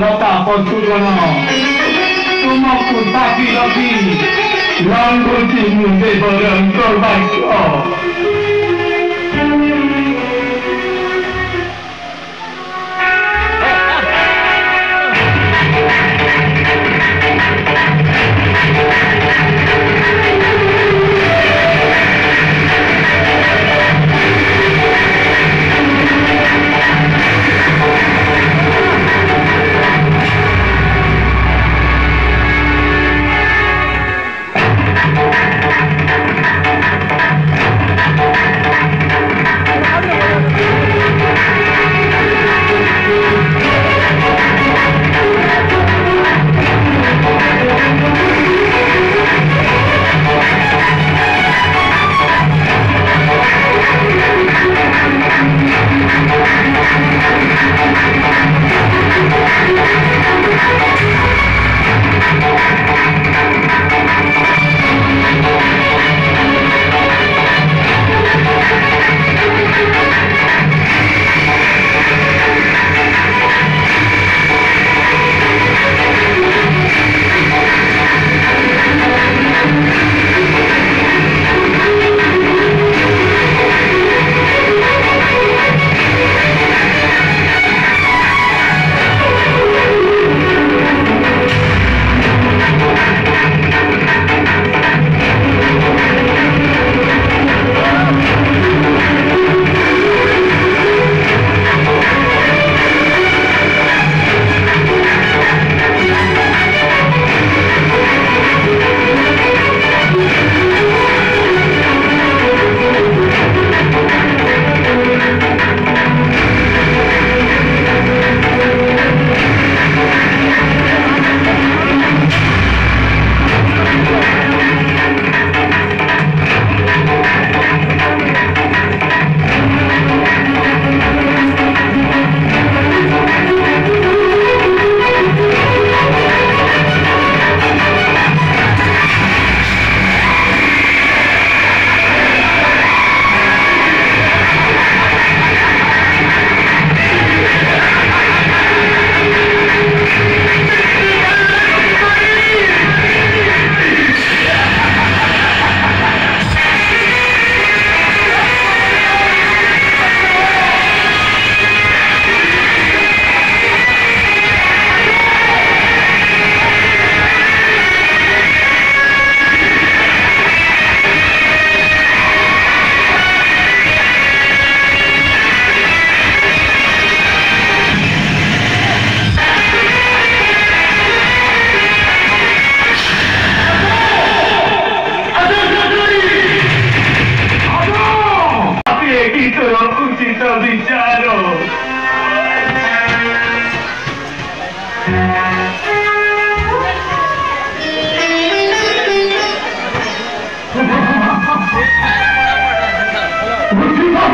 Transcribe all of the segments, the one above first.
লতা পশুজন তোমাক বাকি lobby long গতি মুদে বরণ করবাক্য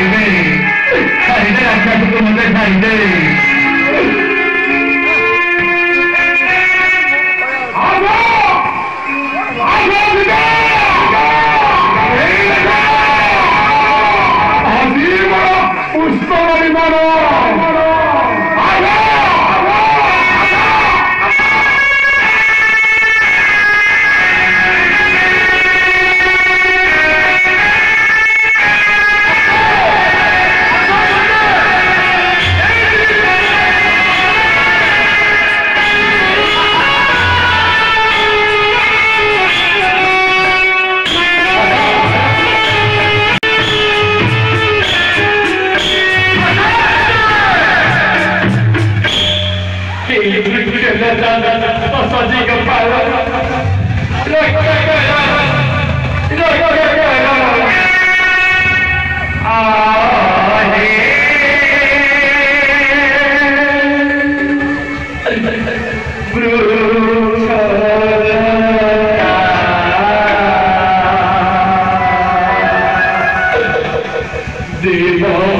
Friday, Friday, I try to do my best Friday. Devo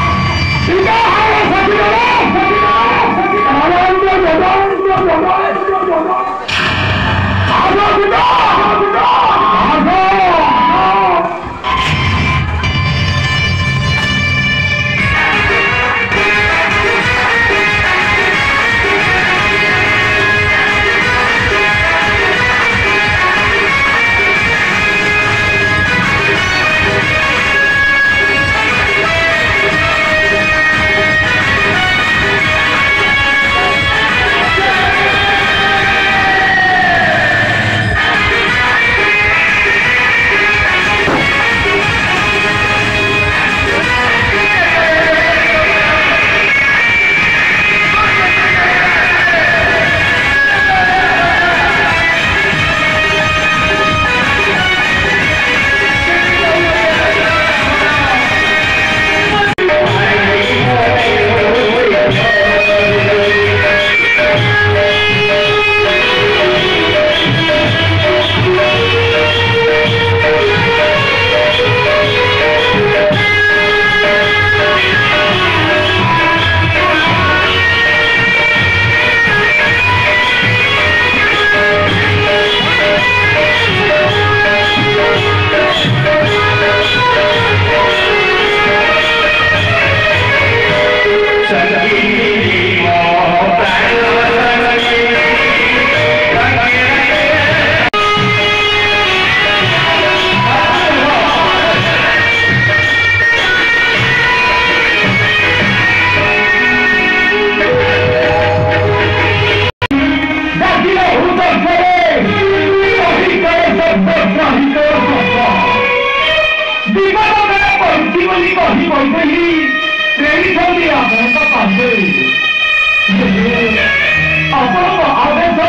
Kita harus satu dalam, satu dalam, satu dalam, dua dalam, dua dalam. 거기서이 레이선이야 뭔가 반대 아빠가 앞에서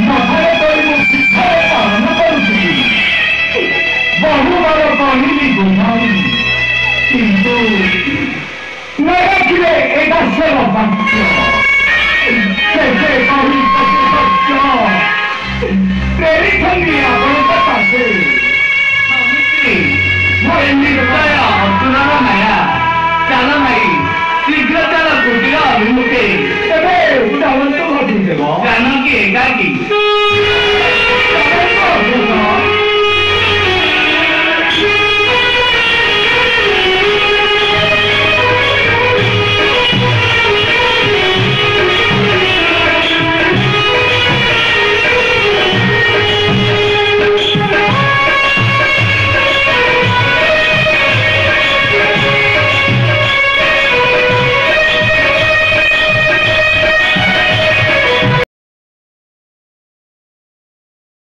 나팔에 떨고 기타에 따르는 거지 바로바로 거리이구만 কিন্তু 내가 길에 애가 새로 봤죠 제제 거리까지 봤죠 레이선이야 뭔가 என்னைக்கு தலைமை. சீக்கிரத்தான குட்டியா விரும்பு